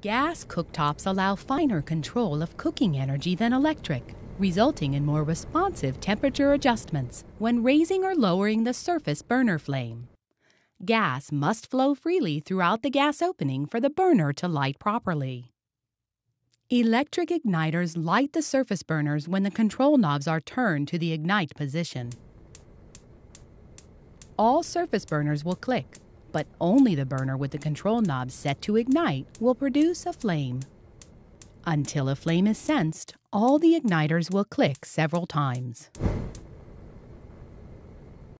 Gas cooktops allow finer control of cooking energy than electric, resulting in more responsive temperature adjustments when raising or lowering the surface burner flame. Gas must flow freely throughout the gas opening for the burner to light properly. Electric igniters light the surface burners when the control knobs are turned to the ignite position. All surface burners will click, but only the burner with the control knob set to ignite will produce a flame. Until a flame is sensed, all the igniters will click several times.